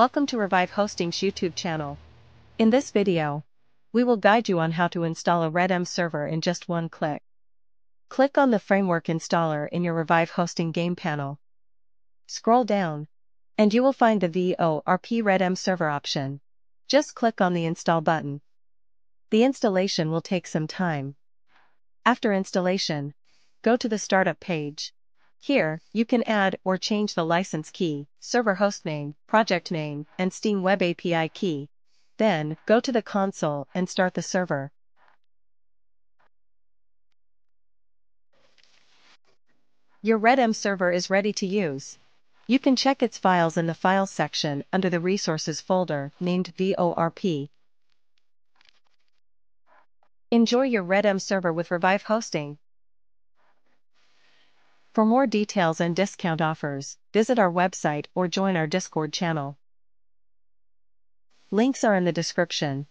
Welcome to Revive Hosting's YouTube channel. In this video, we will guide you on how to install a RedM server in just one click. Click on the Framework installer in your Revive Hosting game panel. Scroll down, and you will find the VORP RedM server option. Just click on the Install button. The installation will take some time. After installation, go to the Startup page. Here, you can add or change the license key, server hostname, project name, and Steam Web API key. Then, go to the console and start the server. Your RedM server is ready to use. You can check its files in the Files section under the Resources folder named VORP. Enjoy your RedM server with Revive Hosting. For more details and discount offers, visit our website or join our Discord channel. Links are in the description.